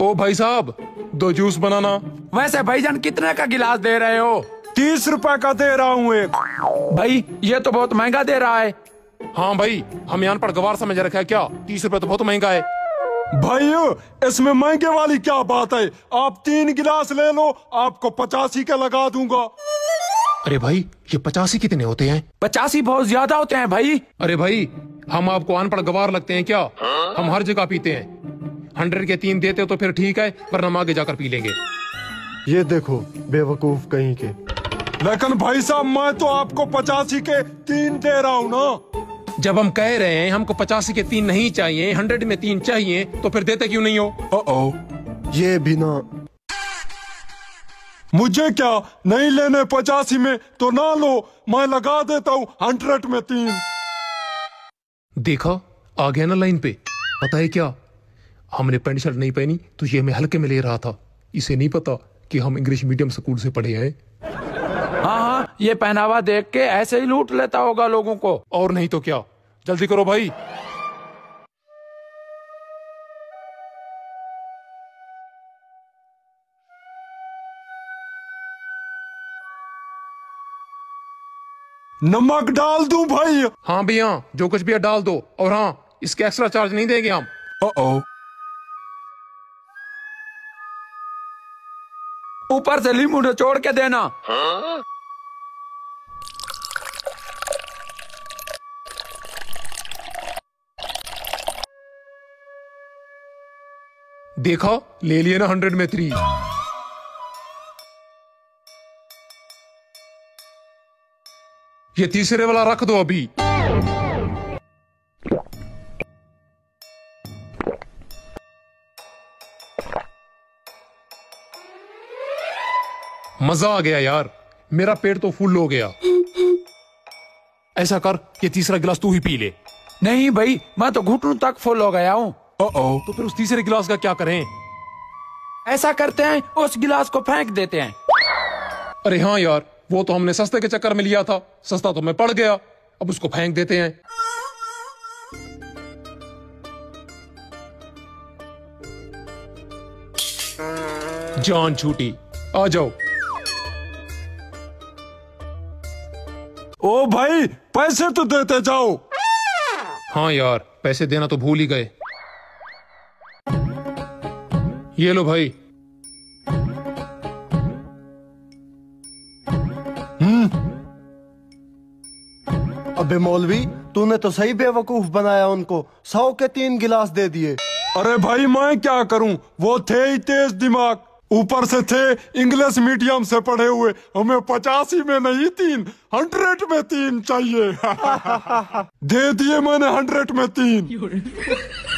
ओ भाई साहब दो जूस बनाना। वैसे भाईजान कितने का गिलास दे रहे हो? तीस रुपए का दे रहा हूँ एक। भाई ये तो बहुत महँगा दे रहा है। हाँ भाई हम यहाँ पर गवार समझ रखा है क्या? तीस रुपए तो बहुत महँगा है। भाई इसमें महँगे वाली क्या बात है? आप तीन गिलास ले लो आपको पचासी का लगा दूँगा। अरे भाई ये पचासी कितने होते हैं? पचासी बहुत ज़्यादा होते हैं भाई। अरे भाई हम आपको अनपढ़ गवार लगते हैं क्या? हम हर जगह पीते हैं। हंड्रेड के तीन देते हो तो फिर ठीक है वरना हम आगे जाकर पी लेंगे। ये देखो बेवकूफ़ कहीं के। लेकिन भाई साहब मैं तो आपको पचासी के तीन दे रहा हूँ ना। जब हम कह रहे हैं हमको पचासी के तीन नहीं चाहिए हंड्रेड में तीन चाहिए तो फिर देते क्यों नहीं हो? ओ ये भी ना। मुझे क्या नहीं लेने पचासी में तो ना लो मैं लगा देता हूँ हंड्रेड में तीन। देखा? आ गया ना लाइन पे। पता है क्या? हमने पेंट शर्ट नहीं पहनी तो ये हमें हल्के में ले रहा था। इसे नहीं पता कि हम इंग्लिश मीडियम स्कूल से पढ़े हैं। हाँ हाँ ये पहनावा देख के ऐसे ही लूट लेता होगा लोगों को। और नहीं तो क्या? जल्दी करो भाई। नमक डाल दूँ भाई। हाँ भैया जो कुछ भी है डाल दो। और हाँ इसके एक्स्ट्रा चार्ज नहीं देंगे हम। ओ ऊपर से लींबू निचोड़ के देना। देखा? ले लिए ना हंड्रेड में थ्री ये तीसरे वाला रख दो अभी। मज़ा आ गया यार। मेरा पेट तो फुल हो गया। ऐसा कर ये तीसरा गिलास तू ही पी ले। नहीं भाई मैं तो घुटनों तक फुल हो गया हूँ। तो फिर उस तीसरे गिलास का क्या करें? ऐसा करते हैं उस गिलास को फेंक देते हैं। अरे हाँ यार वो तो हमने सस्ते के चक्कर में लिया था। सस्ता तो मैं पड़ गया। अब उसको फेंक देते हैं। जान छूटी। आ जाओ। ओ भाई पैसे तो देते जाओ। हाँ यार पैसे देना तो भूल ही गए। ये लो भाई। अबे मौलवी तूने तो सही बेवकूफ़ बनाया उनको। सौ के तीन गिलास दे दिए। अरे भाई मैं क्या करूँ? वो थे ही तेज दिमाग। ऊपर से थे इंग्लिश मीडियम से पढ़े हुए। हमें पचासी में नहीं तीन। हंड्रेड में तीन चाहिए। दे दिए मैंने हंड्रेड में तीन।